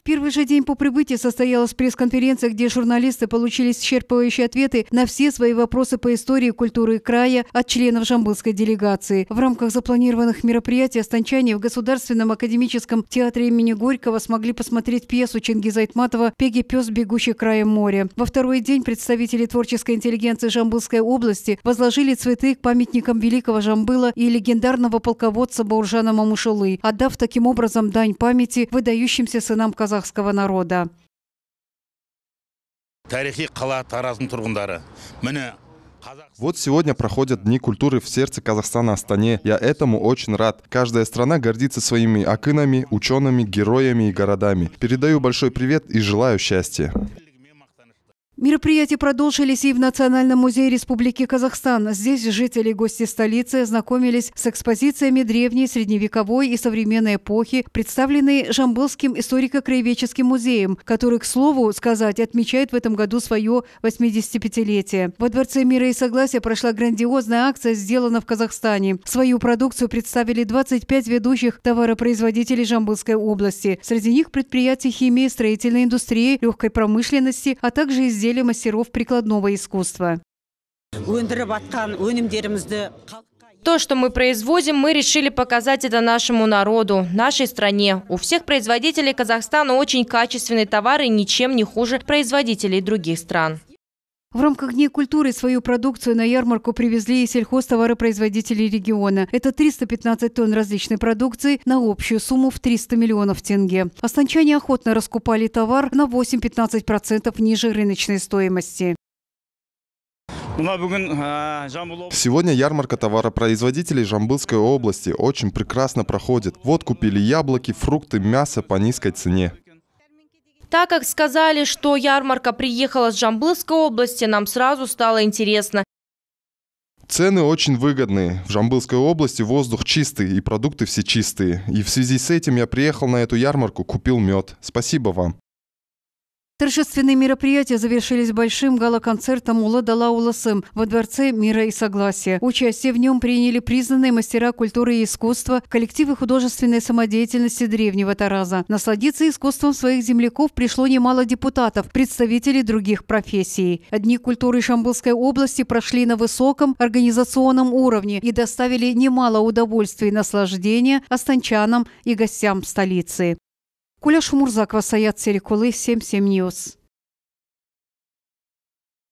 В первый же день по прибытии состоялась пресс-конференция, где журналисты получили исчерпывающие ответы на все свои вопросы по истории и культуре края от членов жамбылской делегации. В рамках запланированных мероприятий останчане в Государственном академическом театре имени Горького смогли посмотреть пьесу Чингиза Айтматова «Пеги пес, бегущий краем моря». Во второй день представители творческой интеллигенции Жамбылской области возложили цветы к памятникам великого Жамбыла и легендарного полководца Бауржана Мамушулы, отдав таким образом дань памяти выдающимся сынам казахского народа. Вот сегодня проходят Дни культуры в сердце Казахстана Астане. Я этому очень рад. Каждая страна гордится своими акынами, учеными, героями и городами. Передаю большой привет и желаю счастья. Мероприятия продолжились и в Национальном музее Республики Казахстан. Здесь жители и гости столицы ознакомились с экспозициями древней, средневековой и современной эпохи, представленные Жамбылским историко-краеведческим музеем, который, к слову сказать, отмечает в этом году свое 85-летие. Во Дворце мира и согласия прошла грандиозная акция «Сделано в Казахстане». Свою продукцию представили 25 ведущих товаропроизводителей Жамбылской области. Среди них предприятия химии, строительной индустрии, легкой промышленности, а также изделия изделия мастеров прикладного искусства. То, что мы производим, мы решили показать это нашему народу, нашей стране. У всех производителей Казахстана очень качественные товары, ничем не хуже производителей других стран. В рамках Дней культуры свою продукцию на ярмарку привезли и сельхозтоваропроизводители региона. Это 315 тонн различной продукции на общую сумму в 300 миллионов тенге. Останчане охотно раскупали товар на 8-15% ниже рыночной стоимости. Сегодня ярмарка товаропроизводителей Жамбылской области очень прекрасно проходит. Вот купили яблоки, фрукты, мясо по низкой цене. Так как сказали, что ярмарка приехала с Жамбылской области, нам сразу стало интересно. Цены очень выгодные. В Жамбылской области воздух чистый и продукты все чистые. И в связи с этим я приехал на эту ярмарку, купил мед. Спасибо вам. Торжественные мероприятия завершились большим гала-концертом Ула Дала Уласым во Дворце мира и согласия. Участие в нем приняли признанные мастера культуры и искусства, коллективы художественной самодеятельности древнего Тараза. Насладиться искусством своих земляков пришло немало депутатов, представителей других профессий. Дни культуры Жамбылской области прошли на высоком организационном уровне и доставили немало удовольствия и наслаждения астанчанам и гостям столицы. Куляш Умурзакова, Саят Серикулы, 77 News.